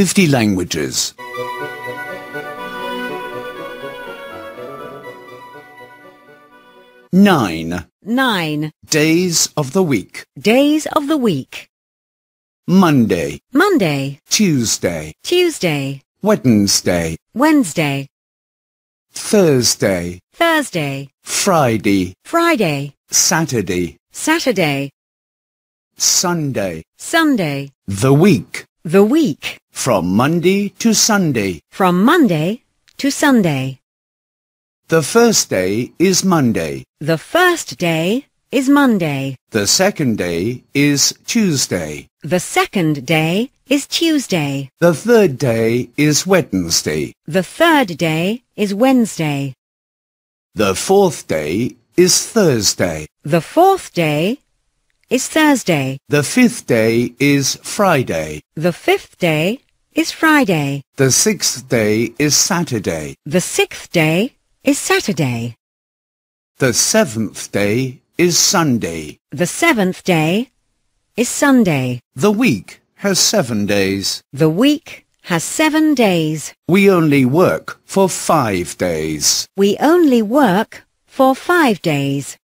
50 languages. 9. 9. Days of the week. Days of the week. Monday, Monday, Tuesday, Tuesday, Wednesday, Wednesday, Thursday, Thursday, Friday, Friday, Saturday, Saturday, Sunday. Sunday. The week. The week. From Monday to Sunday. From Monday to Sunday. The first day is Monday. The first day is Monday. The second day is Tuesday. The second day is Tuesday. The third day is Wednesday. The third day is Wednesday. The fourth day is Thursday. The fourth day is Thursday. The fifth day is Friday. The fifth day is Friday. The sixth day is Saturday. The sixth day is Saturday. The seventh day is Sunday. The seventh day is Sunday. The week has seven days. The week has seven days. We only work for five days. We only work for five days.